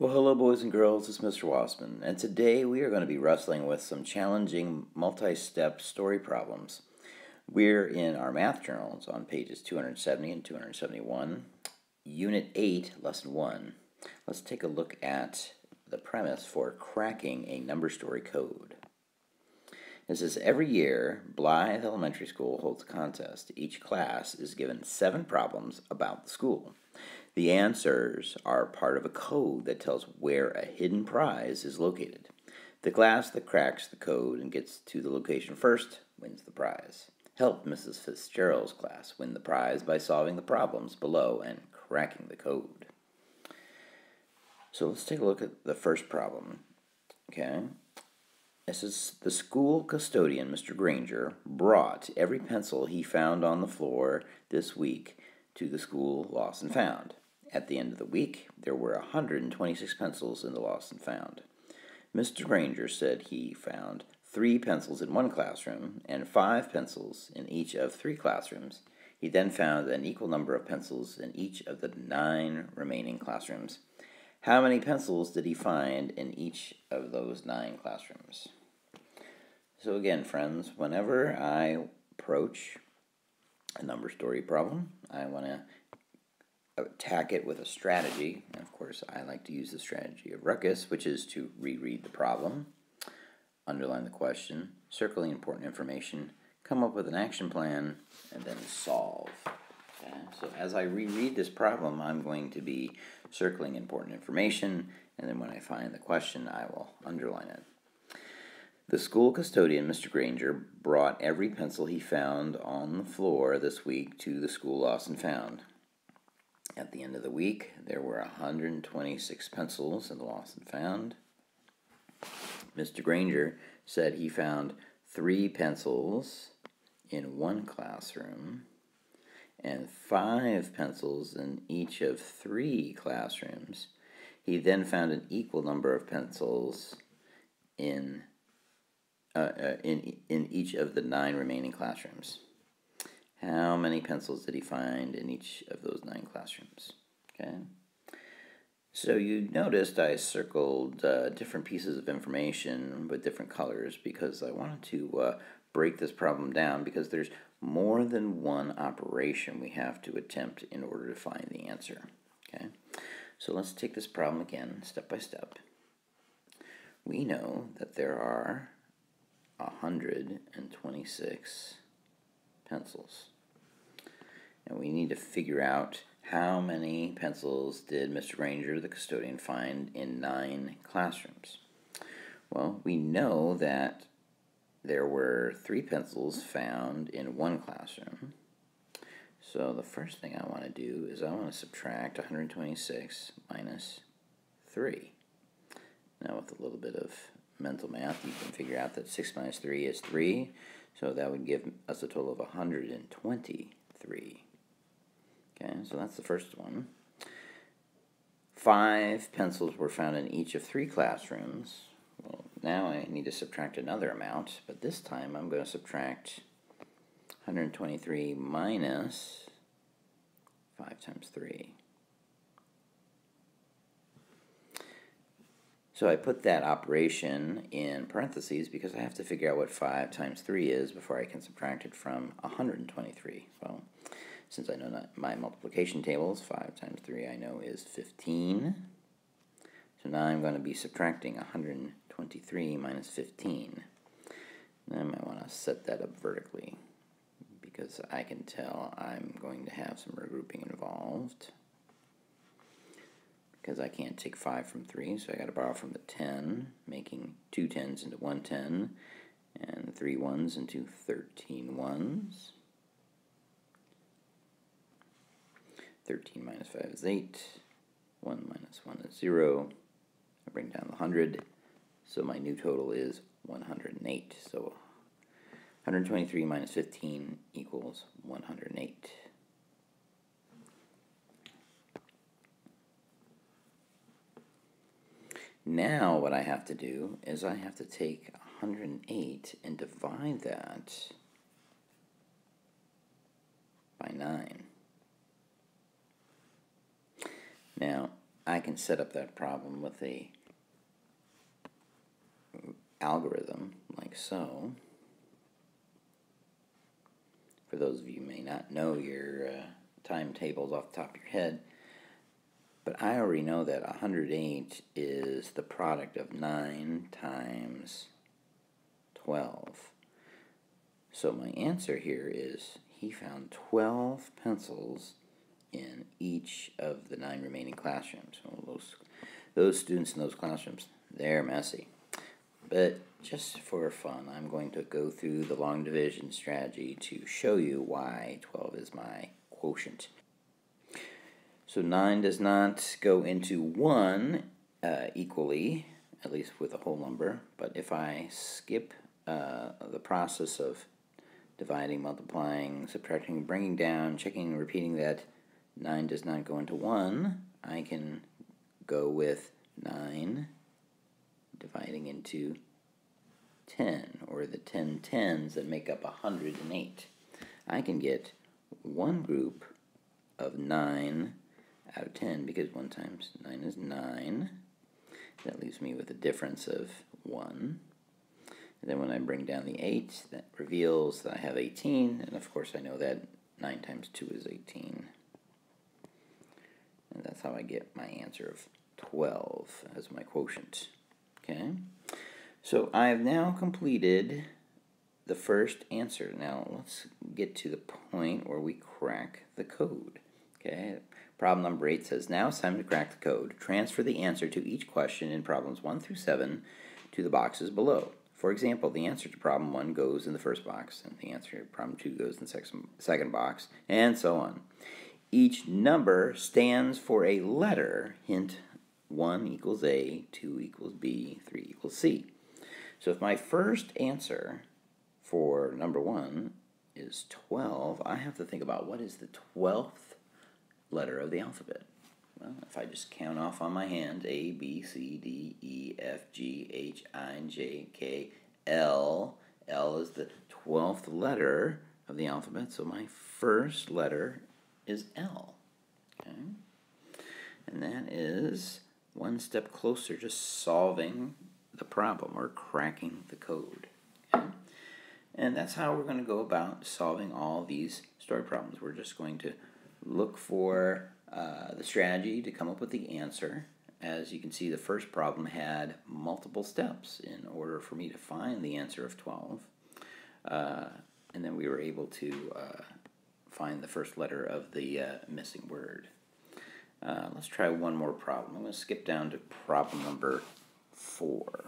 Well, hello, boys and girls. It's Mr. Wasemann, and today we are going to be wrestling with some challenging multi step story problems. We're in our math journals on pages 270 and 271, Unit 8, Lesson 1. Let's take a look at the premise for cracking a number story code. It says every year, Blythe Elementary School holds a contest. Each class is given seven problems about the school. The answers are part of a code that tells where a hidden prize is located. The class that cracks the code and gets to the location first wins the prize. Help Mrs. Fitzgerald's class win the prize by solving the problems below and cracking the code. So let's take a look at the first problem. Okay. This is the school custodian, Mr. Granger, brought every pencil he found on the floor this week to the school lost and found. At the end of the week, there were 126 pencils in the lost and found. Mr. Granger said he found three pencils in one classroom and five pencils in each of three classrooms. He then found an equal number of pencils in each of the nine remaining classrooms. How many pencils did he find in each of those nine classrooms? So, again, friends, whenever I approach a number story problem, I want to attack it with a strategy. And of course, I like to use the strategy of ruckus, which is to reread the problem, underline the question, circle the important information, come up with an action plan, and then solve. Okay? So as I reread this problem, I'm going to be circling important information, and then when I find the question, I will underline it. The school custodian, Mr. Granger, brought every pencil he found on the floor this week to the school lost and found. At the end of the week, there were 126 pencils in the lost and found. Mr. Granger said he found three pencils in one classroom and five pencils in each of three classrooms. He then found an equal number of pencils in uh, uh, in in each of the nine remaining classrooms. How many pencils did he find in each of those nine classrooms? Okay. So you noticed I circled uh, different pieces of information with different colors because I wanted to uh, break this problem down because there's more than one operation we have to attempt in order to find the answer. Okay. So let's take this problem again, step by step. We know that there are 126 pencils. And we need to figure out how many pencils did Mr. Granger, the custodian, find in nine classrooms. Well, we know that there were three pencils found in one classroom. So the first thing I want to do is I want to subtract 126 minus 3. Now with a little bit of mental math, you can figure out that 6 minus 3 is 3. So that would give us a total of 123. Okay, so that's the first one. Five pencils were found in each of three classrooms. Well, now I need to subtract another amount, but this time I'm going to subtract 123 minus 5 times 3. So I put that operation in parentheses because I have to figure out what 5 times 3 is before I can subtract it from 123. Well, since I know my multiplication tables, 5 times 3 I know is 15. So now I'm going to be subtracting 123 minus 15. And I might want to set that up vertically because I can tell I'm going to have some regrouping involved because I can't take 5 from 3, so I got to borrow from the 10, making two tens into one 10, and three ones into 13 ones. 13 minus 5 is 8. 1 minus 1 is 0. I bring down the 100, so my new total is 108. So 123 minus 15 equals 108. Now what I have to do is I have to take 108 and divide that by 9. Now, I can set up that problem with a algorithm like so. For those of you may not know your uh, timetables off the top of your head, but I already know that 108 is the product of 9 times 12. So my answer here is he found 12 pencils in each of the nine remaining classrooms. Well, those, those students in those classrooms, they're messy. But just for fun, I'm going to go through the long division strategy to show you why 12 is my quotient. So 9 does not go into 1 uh, equally, at least with a whole number, but if I skip uh, the process of dividing, multiplying, subtracting, bringing down, checking, repeating that 9 does not go into 1, I can go with 9 dividing into 10, or the 10 tens that make up 108. I can get one group of 9 out of 10 because 1 times 9 is 9. That leaves me with a difference of 1. And then when I bring down the 8, that reveals that I have 18, and of course I know that 9 times 2 is 18. And that's how I get my answer of 12 as my quotient. Okay? So I have now completed the first answer. Now let's get to the point where we crack the code. Okay? Problem number 8 says, now it's time to crack the code. Transfer the answer to each question in problems 1 through 7 to the boxes below. For example, the answer to problem 1 goes in the first box, and the answer to problem 2 goes in the second box, and so on. Each number stands for a letter, hint 1 equals A, 2 equals B, 3 equals C. So if my first answer for number 1 is 12, I have to think about what is the 12th letter of the alphabet. Well, if I just count off on my hand, A, B, C, D, E, F, G, H, I, J, K, L. L is the 12th letter of the alphabet, so my first letter is L. Okay? And that is one step closer to solving the problem or cracking the code. Okay? And that's how we're going to go about solving all these story problems. We're just going to look for uh, the strategy to come up with the answer. As you can see, the first problem had multiple steps in order for me to find the answer of 12. Uh, and then we were able to uh, find the first letter of the uh, missing word. Uh, let's try one more problem. I'm going to skip down to problem number four.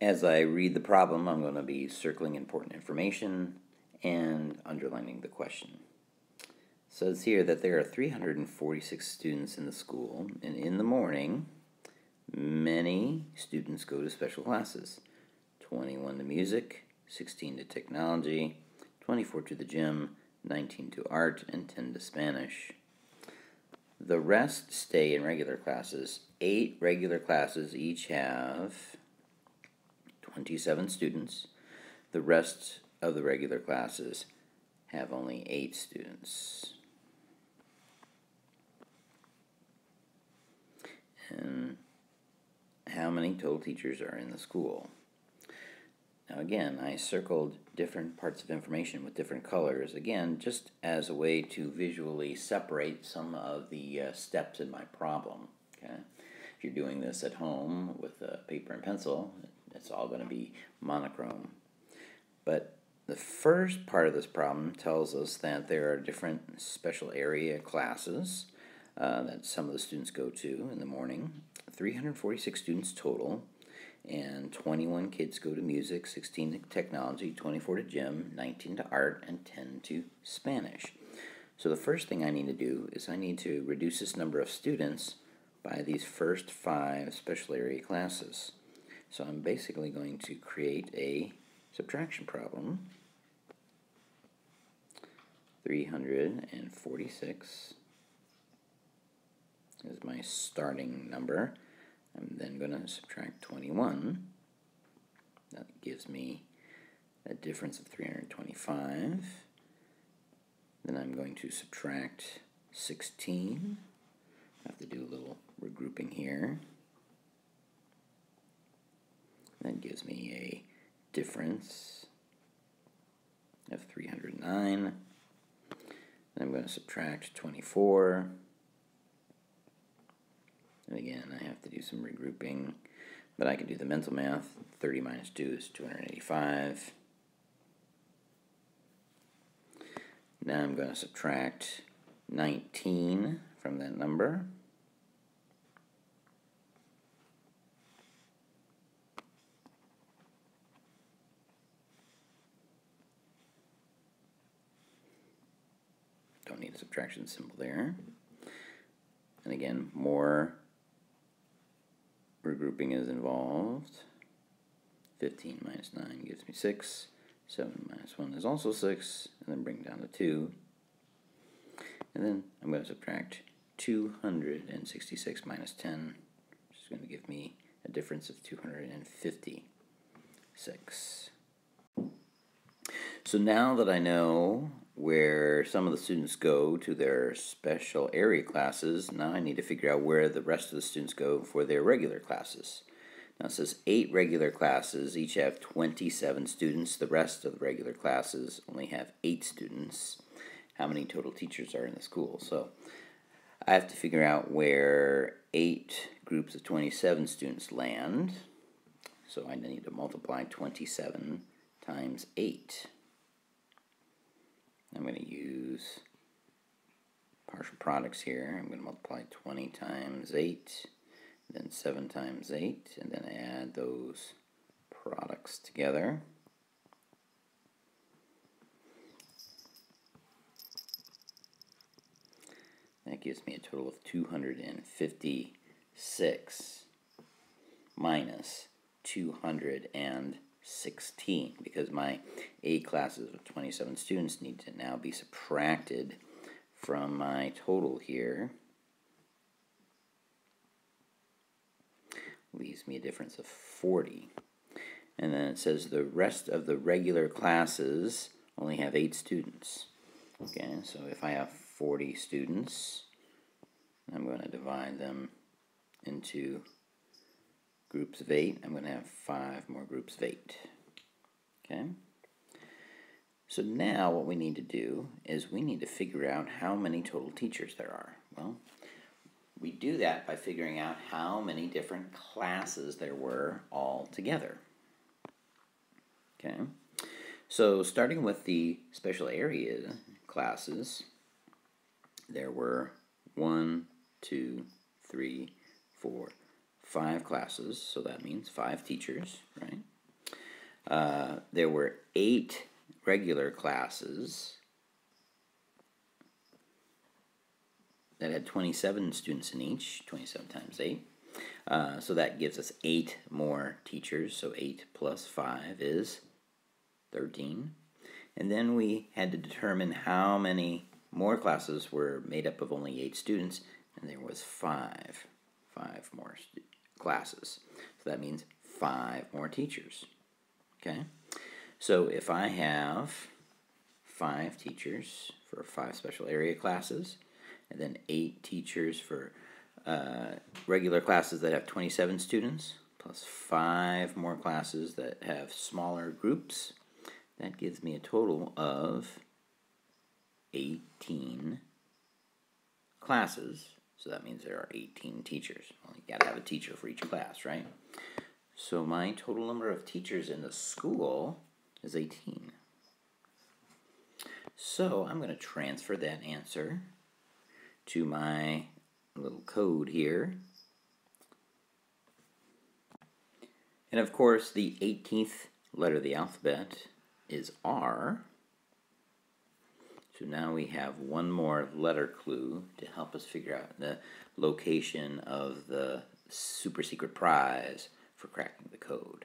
As I read the problem, I'm going to be circling important information and underlining the question. Says here that there are 346 students in the school, and in the morning, many students go to special classes 21 to music, 16 to technology, 24 to the gym, 19 to art, and 10 to Spanish. The rest stay in regular classes. Eight regular classes each have 27 students. The rest of the regular classes have only eight students. And how many total teachers are in the school? Now again, I circled different parts of information with different colors, again, just as a way to visually separate some of the uh, steps in my problem. Okay? If you're doing this at home with a paper and pencil, it's all going to be monochrome. But the first part of this problem tells us that there are different special area classes uh, that some of the students go to in the morning. 346 students total and 21 kids go to music, 16 to technology, 24 to gym, 19 to art, and 10 to Spanish. So the first thing I need to do is I need to reduce this number of students by these first five special area classes. So I'm basically going to create a subtraction problem. 346 is my starting number. I'm then going to subtract 21. That gives me a difference of 325. Then I'm going to subtract 16 I have to do a little regrouping here. That gives me a difference of 309. Then I'm going to subtract 24. And again, I have to do some regrouping, but I can do the mental math. 30 minus 2 is 285. Now I'm going to subtract 19 from that number. Don't need a subtraction symbol there. And again, more regrouping is involved. 15 minus 9 gives me 6. 7 minus 1 is also 6. And then bring down to 2. And then I'm going to subtract 266 minus 10, which is going to give me a difference of 256. So now that I know where some of the students go to their special area classes, now I need to figure out where the rest of the students go for their regular classes. Now it says eight regular classes, each have 27 students. The rest of the regular classes only have eight students how many total teachers are in the school. So I have to figure out where eight groups of 27 students land. So I need to multiply 27 times 8. I'm going to use partial products here. I'm going to multiply 20 times 8, then 7 times 8, and then add those products together. That gives me a total of 256 minus 216 because my A classes of 27 students need to now be subtracted from my total here. Leaves me a difference of 40. And then it says the rest of the regular classes only have 8 students. Okay, so if I have 40 students. I'm going to divide them into groups of 8. I'm going to have 5 more groups of 8. Okay? So now what we need to do is we need to figure out how many total teachers there are. Well, we do that by figuring out how many different classes there were all together. Okay? So starting with the special area classes, there were one, two, three, four, five classes, so that means five teachers, right? Uh, there were eight regular classes that had 27 students in each, 27 times 8. Uh, so that gives us 8 more teachers, so 8 plus 5 is 13. And then we had to determine how many more classes were made up of only eight students, and there was five, five more classes. So that means five more teachers. Okay? So if I have five teachers for five special area classes, and then eight teachers for uh, regular classes that have 27 students, plus five more classes that have smaller groups, that gives me a total of 18 classes, so that means there are 18 teachers. Well, you gotta have a teacher for each class, right? So my total number of teachers in the school is 18. So I'm going to transfer that answer to my little code here. And of course, the 18th letter of the alphabet is R. So now we have one more letter clue to help us figure out the location of the super secret prize for cracking the code.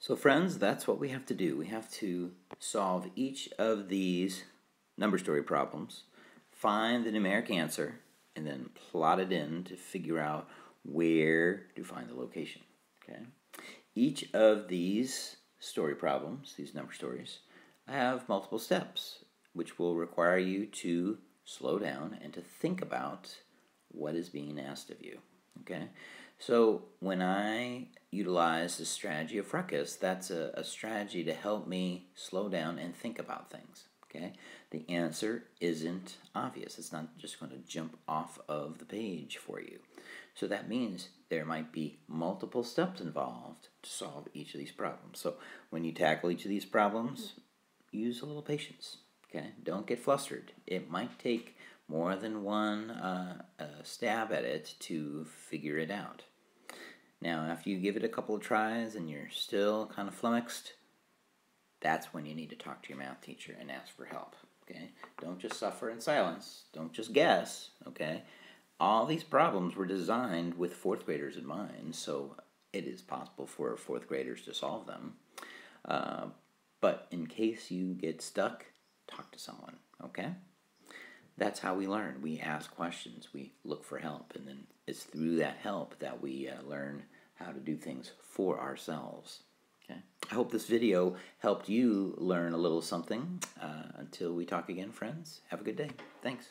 So friends, that's what we have to do. We have to solve each of these number story problems, find the numeric answer, and then plot it in to figure out where to find the location. Okay. Each of these story problems, these number stories, have multiple steps, which will require you to slow down and to think about what is being asked of you. Okay? So when I utilize the strategy of Ruckus, that's a, a strategy to help me slow down and think about things. Okay? The answer isn't obvious. It's not just going to jump off of the page for you. So that means there might be multiple steps involved to solve each of these problems. So when you tackle each of these problems, use a little patience. Okay? Don't get flustered. It might take more than one uh, uh, stab at it to figure it out. Now, after you give it a couple of tries and you're still kind of flummoxed, that's when you need to talk to your math teacher and ask for help. Okay? Don't just suffer in silence. Don't just guess. Okay? All these problems were designed with fourth graders in mind, so it is possible for fourth graders to solve them. Uh, but in case you get stuck, talk to someone. Okay? That's how we learn. We ask questions, we look for help, and then it's through that help that we uh, learn how to do things for ourselves. Okay. I hope this video helped you learn a little something. Uh, until we talk again, friends, have a good day. Thanks.